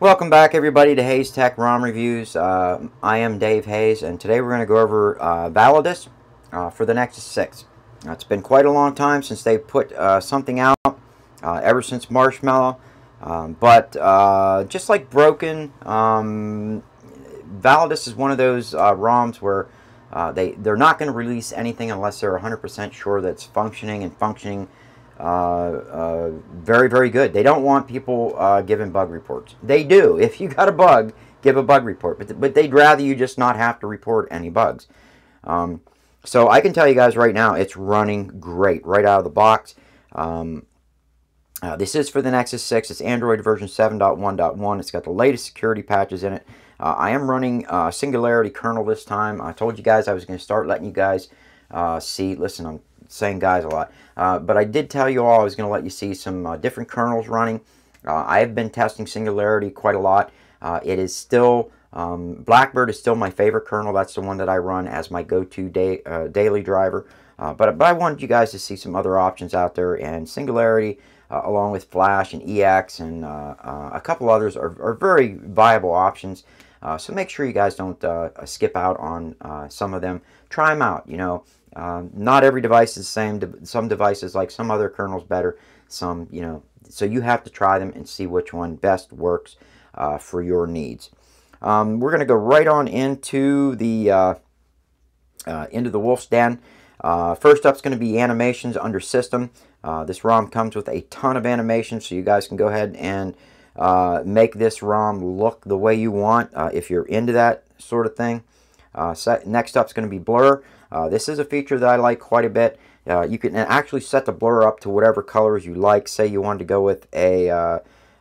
Welcome back everybody to Hayes Tech ROM Reviews. Uh, I am Dave Hayes and today we're going to go over uh, Validus uh, for the Nexus 6. it's been quite a long time since they put uh, something out, uh, ever since Marshmallow. Um, but uh, just like Broken, um, Validus is one of those ROMs where they, they're not going to release anything unless they're 100% sure that it's functioning and functioning very, very good. They don't want people uh, giving bug reports. They do. If you got a bug, give a bug report. But, but they'd rather you just not have to report any bugs. Um, so I can tell you guys right now, it's running great right out of the box. Um, uh, this is for the Nexus 6. It's Android version 7.1.1. It's got the latest security patches in it. Uh, I am running uh, Singularity kernel this time. I told you guys I was going to start letting you guys see. Listen, I'm saying guys a lot. Uh, but I did tell you all I was going to let you see some uh, different kernels running. Uh, I have been testing Singularity quite a lot. Uh, it is still, um, Blackbird is still my favorite kernel. That's the one that I run as my go-to day, uh, daily driver. but, but I wanted you guys to see some other options out there. And Singularity, along with Flash and EX and a couple others, are, are very viable options. So make sure you guys don't skip out on some of them. Try them out. You know, um, not every device is the same. Some devices, like some other kernels, better. Some, you know, so you have to try them and see which one best works uh, for your needs. Um, we're going to go right on into the uh, uh, into the Wolf's Den. Uh, first up is going to be animations under system. Uh, this ROM comes with a ton of animations, so you guys can go ahead and uh, make this ROM look the way you want if you're into that sort of thing. next up is going to be blur. Uh, this is a feature that I like quite a bit. Uh, you can actually set the blur up to whatever colors you like. Say you wanted to go with a uh,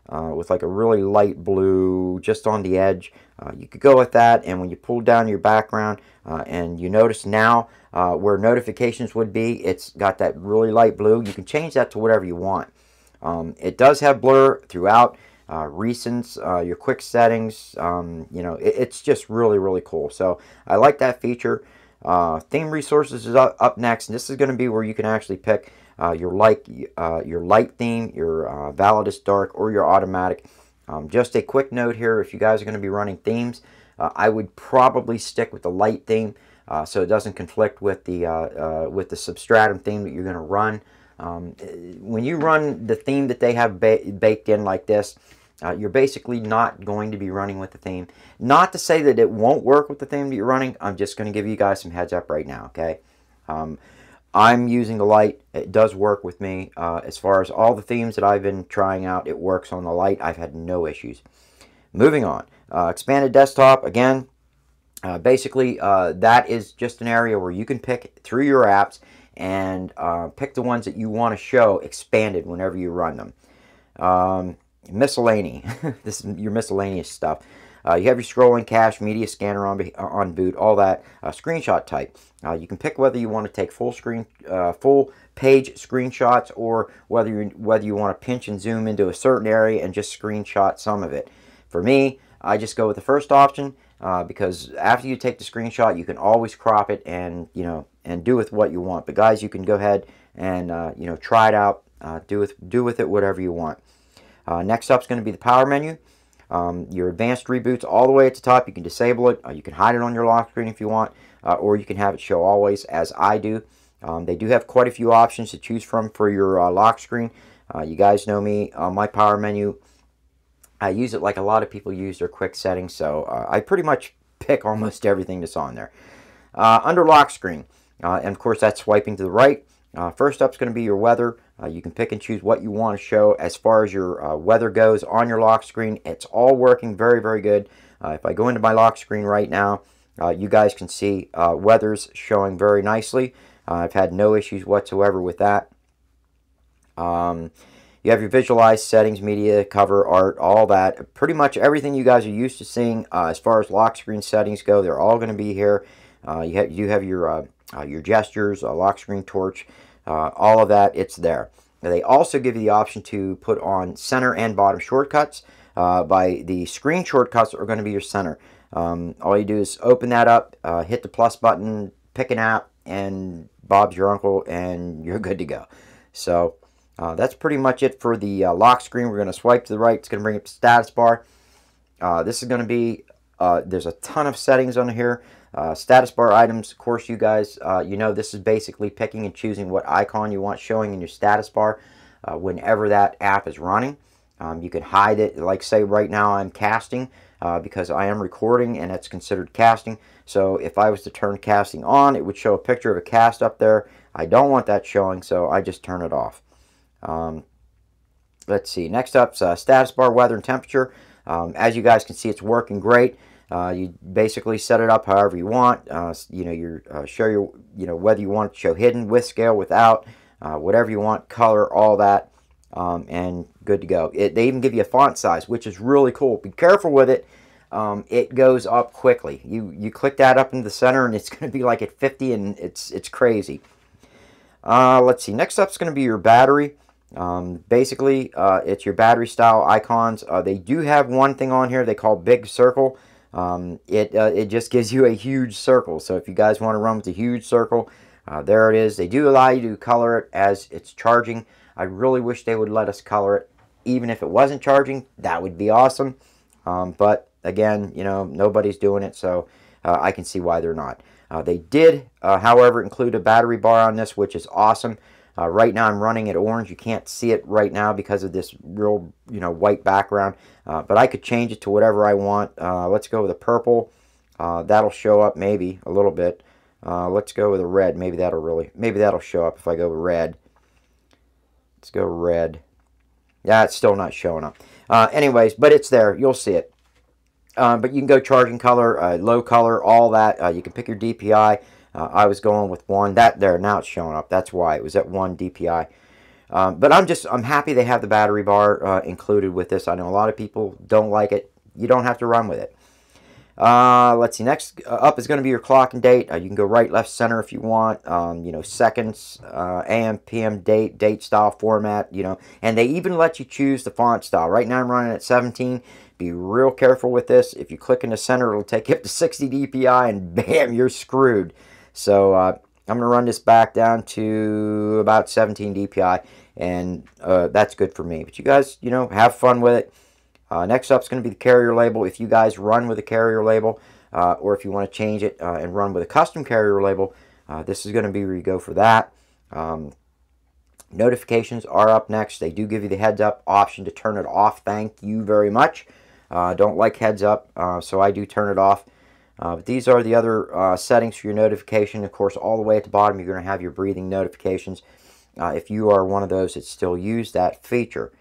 uh with like a really light blue just on the edge. Uh, you could go with that and when you pull down your background uh, and you notice now where notifications would be, it's got that really light blue. You can change that to whatever you want. Um, it does have blur throughout. Uh, recents, uh, your quick settings, um, you know, it, it's just really, really cool. So I like that feature. Uh, theme resources is up, up next, and this is going to be where you can actually pick uh, your light, uh, your light theme, your uh, Validus Dark, or your automatic. Um, just a quick note here: if you guys are going to be running themes, I would probably stick with the light theme, so it doesn't conflict with the with the Substratum theme that you're going to run. Um, when you run the theme that they have ba baked in like this, uh, you're basically not going to be running with the theme. Not to say that it won't work with the theme that you're running. I'm just going to give you guys some heads up right now, okay? Um, I'm using the light. It does work with me. Uh, as far as all the themes that I've been trying out, it works on the light. I've had no issues. Moving on. Uh, expanded desktop, again, uh, basically uh, that is just an area where you can pick through your apps and uh, pick the ones that you want to show expanded whenever you run them. Um, miscellany. this is your miscellaneous stuff. Uh, you have your scrolling cache, media scanner on on boot, all that. Uh, screenshot type. Uh, you can pick whether you want to take full screen, uh, full page screenshots, or whether you whether you want to pinch and zoom into a certain area and just screenshot some of it. For me, I just go with the first option uh, because after you take the screenshot, you can always crop it and you know and do with what you want. But guys, you can go ahead and uh, you know try it out. do with do with it whatever you want. Uh, next up is going to be the power menu. Um, your advanced reboots all the way at the top. You can disable it. Uh, you can hide it on your lock screen if you want, uh, or you can have it show always, as I do. Um, they do have quite a few options to choose from for your uh, lock screen. Uh, you guys know me my power menu. I use it like a lot of people use their quick settings, so uh, I pretty much pick almost everything that's on there. under lock screen, and of course that's swiping to the right. first up is going to be your weather. Uh, you can pick and choose what you want to show as far as your uh, weather goes on your lock screen. It's all working very, very good. Uh, if I go into my lock screen right now, uh, you guys can see uh, weather's showing very nicely. Uh, I've had no issues whatsoever with that. Um, you have your visualized settings, media, cover, art, all that. Pretty much everything you guys are used to seeing as far as lock screen settings go, they're all going to be here. you, have, you have your, your gestures, lock screen torch, uh, all of that, it's there. Now, they also give you the option to put on center and bottom shortcuts. Uh, by the screen shortcuts are going to be your center. Um, all you do is open that up, uh, hit the plus button, pick an app, and Bob's your uncle, and you're good to go. So uh, that's pretty much it for the uh, lock screen. We're going to swipe to the right. It's going to bring up the status bar. Uh, this is going to be, uh, there's a ton of settings on here. Uh, status bar items, of course, you guys, uh, you know this is basically picking and choosing what icon you want showing in your status bar whenever that app is running. Um, you can hide it, like say right now I'm casting because I am recording and it's considered casting. So if I was to turn casting on, it would show a picture of a cast up there. I don't want that showing, so I just turn it off. Um, let's see, next up uh, status bar weather and temperature. Um, as you guys can see, it's working great. Uh, you basically set it up however you want. Uh, you know, you uh, show your, you know, whether you want to show hidden, with scale, without, uh, whatever you want, color, all that, um, and good to go. It, they even give you a font size, which is really cool. Be careful with it. Um, it goes up quickly. You you click that up in the center, and it's going to be like at 50, and it's it's crazy. Uh, let's see. Next up is going to be your battery. Um, basically, uh, it's your battery style icons. they do have one thing on here they call Big Circle. Um, it, uh, it just gives you a huge circle. So if you guys want to run with a huge circle, uh, there it is. They do allow you to color it as it's charging. I really wish they would let us color it even if it wasn't charging. That would be awesome. Um, but again, you know, nobody's doing it, so uh, I can see why they're not. Uh, they did, uh, however, include a battery bar on this, which is awesome. Uh, right now I'm running it orange. You can't see it right now because of this real, you know, white background. Uh, but I could change it to whatever I want. Uh, let's go with a purple. Uh, that'll show up maybe a little bit. Uh, let's go with a red. Maybe that'll really, maybe that'll show up if I go red. Let's go red. Yeah, it's still not showing up. Uh, anyways, but it's there. You'll see it. but you can go charging color, low color, all that. you can pick your DPI. Uh, I was going with one. That there, now it's showing up. That's why. It was at 1 DPI. Um, but I'm just, I'm happy they have the battery bar uh, included with this. I know a lot of people don't like it. You don't have to run with it. Uh, let's see, next uh, up is going to be your clock and date. Uh, you can go right, left, center if you want. Um, you know, seconds, uh, AM, PM, date, date style, format, you know. And they even let you choose the font style. Right now I'm running at 17. Be real careful with this. If you click in the center, it'll take you up to 60 DPI and bam, you're screwed. So uh, I'm going to run this back down to about 17 DPI, and uh, that's good for me. But you guys, you know, have fun with it. Uh, next up is going to be the carrier label. If you guys run with a carrier label, uh, or if you want to change it uh, and run with a custom carrier label, uh, this is going to be where you go for that. Um, notifications are up next. They do give you the heads up option to turn it off. Thank you very much. I don't like heads up, so I do turn it off. Uh, but these are the other uh, settings for your notification. Of course, all the way at the bottom, you're going to have your breathing notifications. Uh, if you are one of those that still use that feature.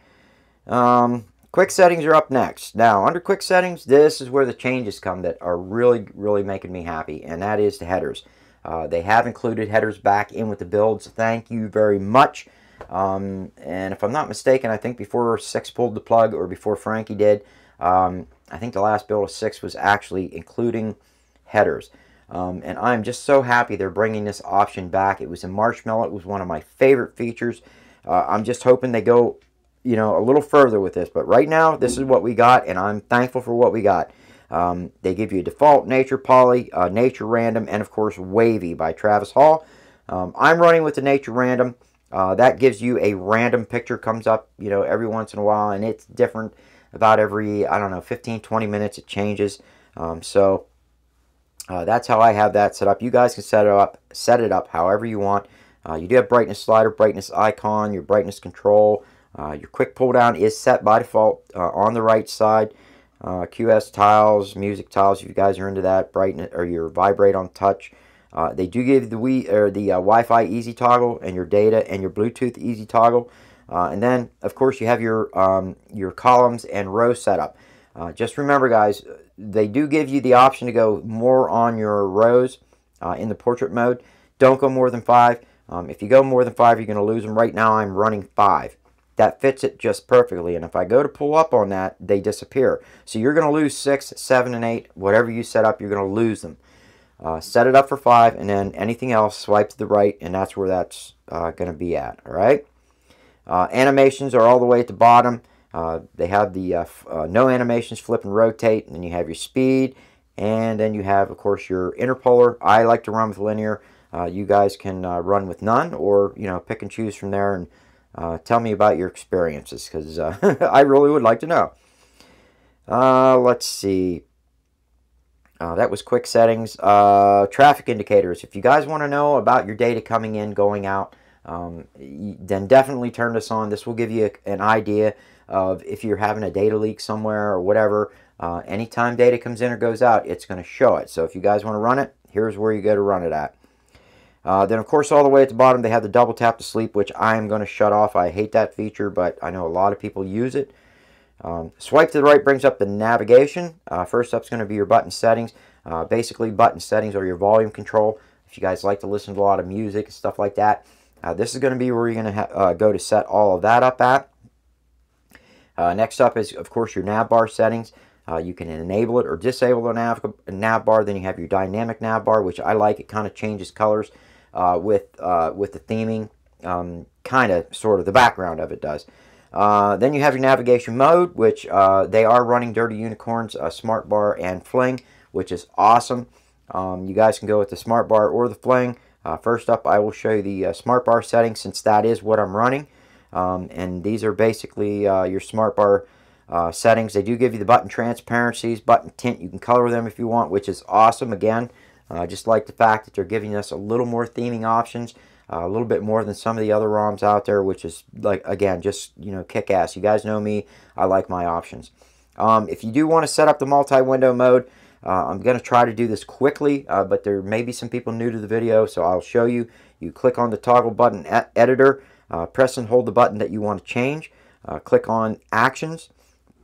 Um, quick settings are up next. Now, under quick settings, this is where the changes come that are really, really making me happy, and that is the headers. Uh, they have included headers back in with the builds. Thank you very much. Um, and if I'm not mistaken, I think before 6 pulled the plug, or before Frankie did, um, I think the last build of 6 was actually including headers. Um, and I'm just so happy they're bringing this option back. It was in Marshmallow. It was one of my favorite features. Uh, I'm just hoping they go, you know, a little further with this. But right now, this is what we got, and I'm thankful for what we got. Um, they give you a default nature poly, uh, nature random, and of course wavy by Travis Hall. Um, I'm running with the nature random. Uh, that gives you a random picture comes up, you know, every once in a while, and it's different about every, I don't know, 15, 20 minutes it changes. Um, so uh, that's how I have that set up. You guys can set it up, set it up however you want. Uh, you do have brightness slider, brightness icon, your brightness control. Uh, your quick pull down is set by default uh, on the right side. Uh, QS tiles, music tiles, if you guys are into that, brightness or your vibrate on touch. Uh, they do give the Wii or the Wi-Fi easy toggle and your data and your Bluetooth easy toggle. Uh, and then, of course, you have your, um, your columns and row setup. Uh, just remember, guys, they do give you the option to go more on your rows uh, in the portrait mode. Don't go more than five. Um, if you go more than five, you're going to lose them. Right now, I'm running five. That fits it just perfectly. And if I go to pull up on that, they disappear. So you're going to lose six, seven, and eight. Whatever you set up, you're going to lose them. Uh, set it up for five, and then anything else, swipe to the right, and that's where that's uh, going to be at. All right? Uh, animations are all the way at the bottom. Uh, they have the uh, uh, no animations, flip and rotate, and then you have your speed, and then you have, of course, your interpolar. I like to run with linear. Uh, you guys can uh, run with none, or you know, pick and choose from there, and tell me about your experiences because I really would like to know. Let's see. Uh, that was quick settings. Uh, traffic indicators. If you guys want to know about your data coming in, going out, um, then definitely turn this on. This will give you a, an idea of if you're having a data leak somewhere or whatever. Uh, anytime data comes in or goes out, it's going to show it. So if you guys want to run it, here's where you go to run it at. Uh, then, of course, all the way at the bottom, they have the double tap to sleep, which I am going to shut off. I hate that feature, but I know a lot of people use it. Um, swipe to the right brings up the navigation. Uh, first up is going to be your button settings. Uh, basically, button settings are your volume control. If you guys like to listen to a lot of music and stuff like that, uh, this is going to be where you're going to uh, go to set all of that up at. Uh, next up is, of course, your nav bar settings. Uh, you can enable it or disable the nav, nav bar. Then you have your dynamic nav bar, which I like. It kind of changes colors uh, with uh, with the theming, um, kind of, sort of, the background of it does. Then you have your navigation mode, which they are running Dirty Unicorns, Smart Bar, and Fling, which is awesome. Um, you guys can go with the Smart Bar or the Fling. First up, I will show you the Smart Bar settings since that is what I'm running. Um, and these are basically your Smart Bar uh, settings. They do give you the button transparencies, button tint. You can color them if you want, which is awesome. Again, uh, I uh, just like the fact that they're giving us a little more theming options, uh, a little bit more than some of the other ROMs out there, which is, like, again, just, you know, kick-ass. You guys know me. I like my options. Um, if you do want to set up the multi-window mode, uh, I'm going to try to do this quickly, uh, but there may be some people new to the video, so I'll show you. You click on the toggle button editor, press and hold the button that you want to change, click on actions,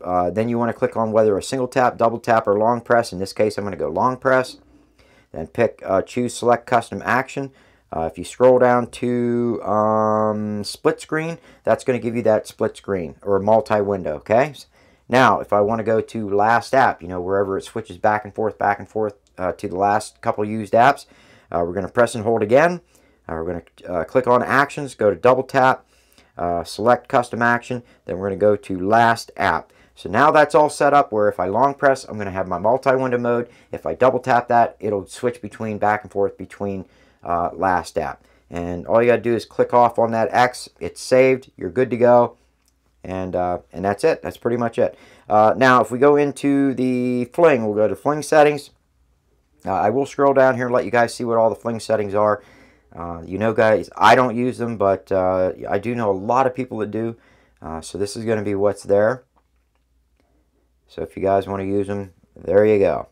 uh, then you want to click on whether a single tap, double tap, or long press. In this case, I'm going to go long press. Then pick, uh, choose select custom action. Uh, if you scroll down to um, split screen, that's going to give you that split screen or multi-window, okay? Now, if I want to go to last app, you know, wherever it switches back and forth, back and forth uh, to the last couple used apps, uh, we're going to press and hold again. Uh, we're going to click on actions, go to double tap, select custom action, then we're going to go to last app. So now that's all set up where if I long press, I'm going to have my multi-window mode. If I double tap that, it'll switch between back and forth between uh, last app. And all you got to do is click off on that X. It's saved. You're good to go. And, uh, and that's it. That's pretty much it. Uh, now, if we go into the Fling, we'll go to Fling settings. Uh, I will scroll down here and let you guys see what all the Fling settings are. Uh, you know, guys, I don't use them, but uh, I do know a lot of people that do. so this is going to be what's there. So if you guys want to use them, there you go.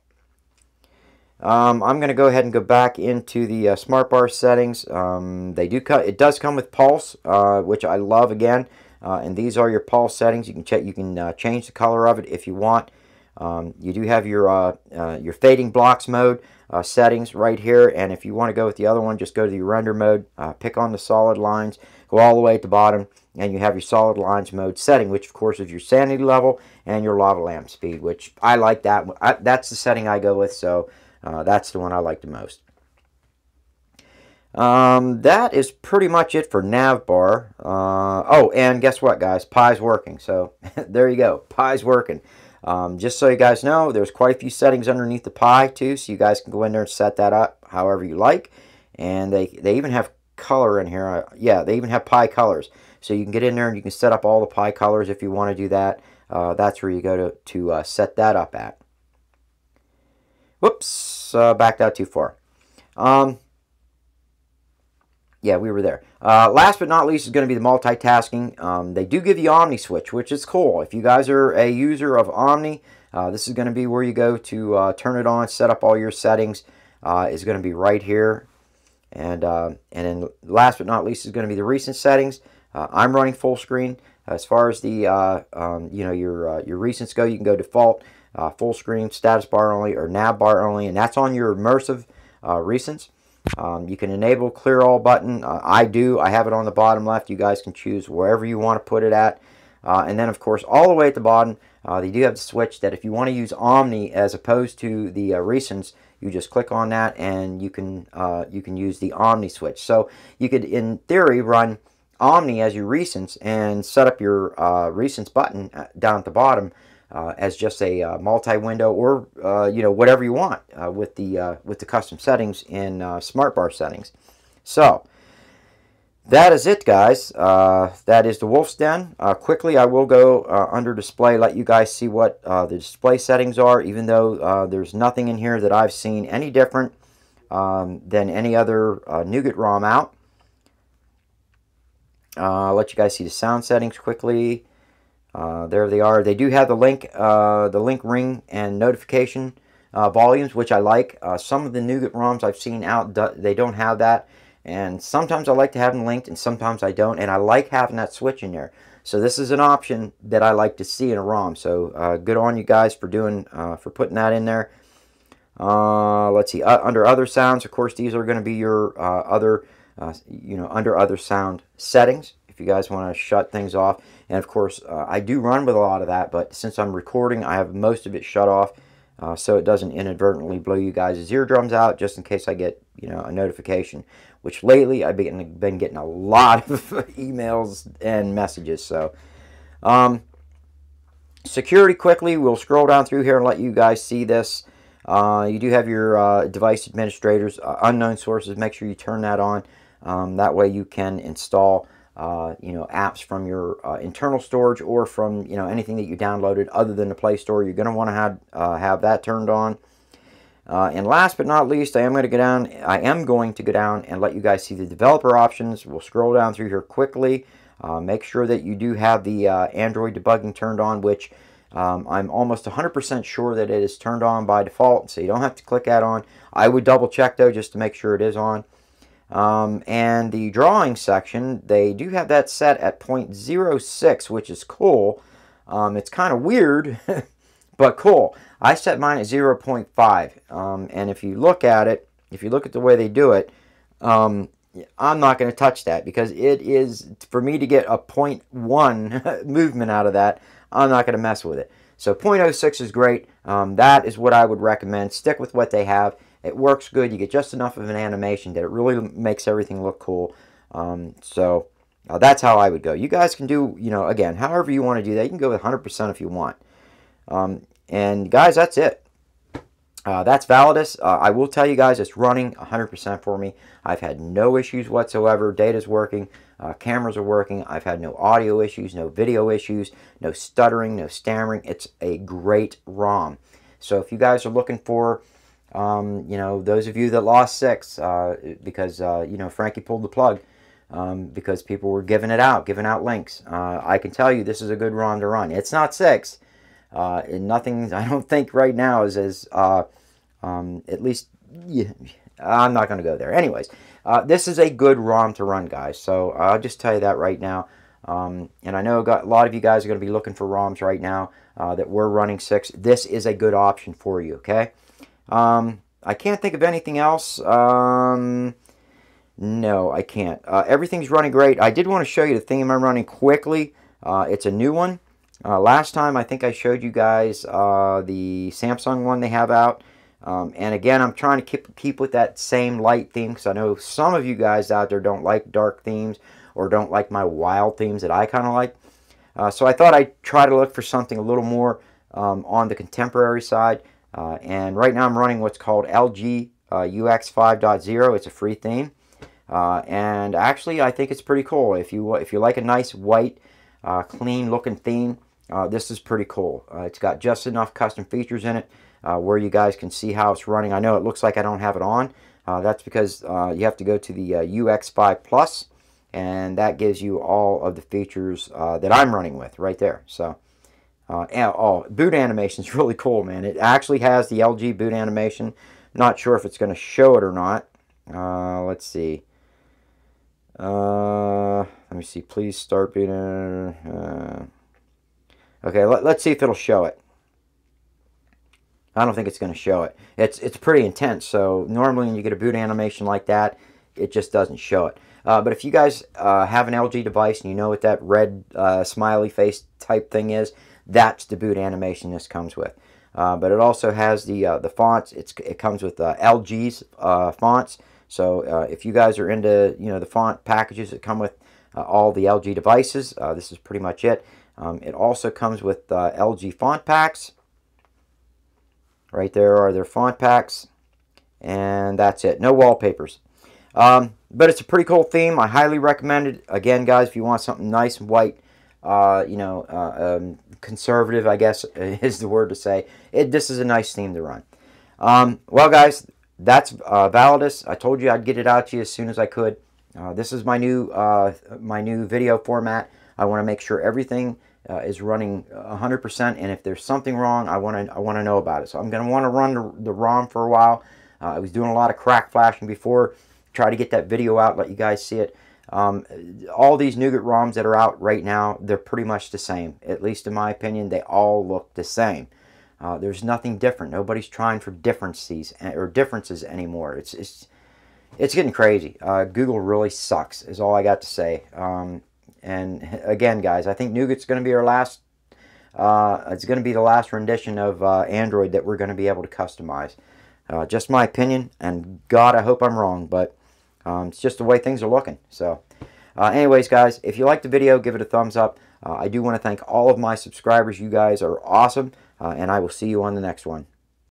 Um, I'm going to go ahead and go back into the uh, Smart Bar settings. Um, they do cut. It does come with Pulse, uh, which I love again. Uh, and these are your Pulse settings. You can check. You can uh, change the color of it if you want. Um, you do have your uh, uh, your fading blocks mode settings right here. And if you want to go with the other one, just go to the render mode. pick on the solid lines. Go all the way at the bottom and you have your solid lines mode setting, which of course is your sanity level and your lava lamp speed, which I like that. I, that's the setting I go with, so uh, that's the one I like the most. Um, that is pretty much it for navbar. Uh, oh, and guess what, guys? Pie's working. So there you go. Pie's working. Um, just so you guys know, there's quite a few settings underneath the Pie too, so you guys can go in there and set that up however you like. And they, they even have color in here. Uh, yeah, they even have Pie colors. So you can get in there and you can set up all the Pie colors if you want to do that. Uh, that's where you go to, to uh, set that up at. Whoops, uh, backed out too far. Um, yeah, we were there. Uh, last but not least is going to be the multitasking. Um, they do give you Omni Switch, which is cool. If you guys are a user of Omni, uh, this is going to be where you go to uh, turn it on, set up all your settings. is going to be right here. And, and then last but not least is going to be the recent settings. Uh, I'm running full screen. As far as the uh, um, you know your uh, your recents go, you can go default, uh, full screen, status bar only, or nav bar only, and that's on your immersive uh, recents. Um, you can enable clear all button. Uh, I do. I have it on the bottom left. You guys can choose wherever you want to put it at. and then, of course, all the way at the bottom, they do have the switch that if you want to use Omni as opposed to the recents, you just click on that and you can you can use the Omni switch. So you could, in theory, run Omni as your recents and set up your uh, recents button uh, down at the bottom uh, as just a uh, multi-window or uh, you know whatever you want uh, with the with the custom settings in smart bar settings. So that is it, guys. Uh, that is the Wolf's Den. Uh, quickly, I will go uh, under display, let you guys see what uh, the display settings are, even though uh, there's nothing in here that I've seen any different um, than any other uh, Nougat ROM out. I'll let you guys see the sound settings quickly. There they are. They do have the link, the link ring and notification volumes, which I like. some of the Nougat ROMs I've seen out, they don't have that. And sometimes I like to have them linked and sometimes I don't. And I like having that switch in there. So this is an option that I like to see in a ROM. So uh, good on you guys for doing, uh, for putting that in there. Uh, let's see, uh, under other sounds, of course, these are going to be your uh, other, uh, you know, under other sound settings. If you guys want to shut things off. And of course, I do run with a lot of that, but since I'm recording, I have most of it shut off. so it doesn't inadvertently blow you guys' eardrums out just in case I get, you know, a notification which lately I've been, been getting a lot of emails and messages. So, um, security quickly, we'll scroll down through here and let you guys see this. Uh, you do have your uh, device administrators, uh, unknown sources. Make sure you turn that on. Um, that way you can install uh, you know apps from your uh, internal storage or from you know anything that you downloaded other than the Play Store. You're going to want to have uh, have that turned on. Uh, and last but not least, I am going to go down. I am going to go down and let you guys see the developer options. We'll scroll down through here quickly. Uh, make sure that you do have the Android debugging turned on, which um, I'm almost 100% sure that it is turned on by default, so you don't have to click that on. I would double check though just to make sure it is on. Um, and the drawing section, they do have that set at 0.06, which is cool. Um, it's kind of weird, but cool. I set mine at 0.5. Um, and if you look at it, if you look at the way they do it, um, I'm not going to touch that because it is, for me to get a 0.1 movement out of that, I'm not going to mess with it. So 0.06 is great. Um, that is what I would recommend. Stick with what they have. It works good. You get just enough of an animation that it really makes everything look cool. Um, so uh, that's how I would go. You guys can do, you know, again, however you want to do that. You can go with 100% if you want. Um, and guys, that's it. Uh, that's Validus. Uh, I will tell you guys it's running 100% for me. I've had no issues whatsoever. Data's working. Uh, cameras are working. I've had no audio issues, no video issues, no stuttering, no stammering. It's a great ROM. So if you guys are looking for, um, you know, those of you that lost six uh, because, uh, you know, Frankie pulled the plug um, because people were giving it out, giving out links. Uh, I can tell you this is a good ROM to run. It's not six. Uh, and nothing, I don't think right now is as, uh, um, at least, yeah, I'm not going to go there. Anyways, uh, this is a good ROM to run, guys. So I'll just tell you that right now. Um, and I know a lot of you guys are going to be looking for ROMs right now uh, that we're running 6. This is a good option for you, okay? Um, I can't think of anything else. Um, no, I can't. Uh, everything's running great. I did want to show you the thing I'm running quickly. Uh, it's a new one. Uh, last time I think I showed you guys uh, the Samsung one they have out. Um, and again, I'm trying to keep, keep with that same light theme because I know some of you guys out there don't like dark themes or don't like my wild themes that I kind of like. Uh, so I thought I'd try to look for something a little more um, on the contemporary side. Uh, and right now I'm running what's called LG UX uh, 5.0. It's a free theme. Uh, and actually, I think it's pretty cool. If you if you like a nice white, clean looking theme, uh, this is pretty cool. Uh, it's got just enough custom features in it uh, where you guys can see how it's running. I know it looks like I don't have it on. Uh, that's because uh, you have to go to the uh, UX5 Plus, and that gives you all of the features that I'm running with right there. So, and, oh, boot animation is really cool, man. It actually has the LG boot animation. Not sure if it's going to show it or not. let's see. let me see. Please start boot. Okay, let, us see if it'll show it. I don't think it's going to show it. It's, it's pretty intense, so normally when you get a boot animation like that, it just doesn't show it. Uh, but if you guys uh, have an LG device and you know what that red uh, smiley face type thing is, that's the boot animation this comes with. Uh, but it also has the uh, the fonts. It's, it comes with uh, LG's fonts. So if you guys are into you know the font packages that come with all the LG devices, this is pretty much it. Um, it also comes with uh, LG font packs. Right there are their font packs. And that's it. No wallpapers. Um, but it's a pretty cool theme. I highly recommend it. Again, guys, if you want something nice and white, uh, you know, uh, um, conservative, I guess is the word to say. It, this is a nice theme to run. Um, well, guys, that's uh, Validus. I told you I'd get it out to you as soon as I could. Uh, this is my new uh, my new video format. I want to make sure everything uh, is running 100%, and if there's something wrong, I want to I want to know about it. So I'm going to want to run the, the ROM for a while. Uh, I was doing a lot of crack flashing before. Try to get that video out, let you guys see it. Um, all these Nougat ROMs that are out right now, they're pretty much the same. At least in my opinion, they all look the same. Uh, there's nothing different. Nobody's trying for differences eh, or differences anymore. It's it's it's getting crazy. Uh, Google really sucks. Is all I got to say. Um, and again, guys, I think Nougat's going to be our last. Uh, it's going to be the last rendition of uh, Android that we're going to be able to customize. Uh, just my opinion, and God, I hope I'm wrong, but um, it's just the way things are looking. So, uh, anyways, guys, if you liked the video, give it a thumbs up. Uh, I do want to thank all of my subscribers. You guys are awesome, uh, and I will see you on the next one.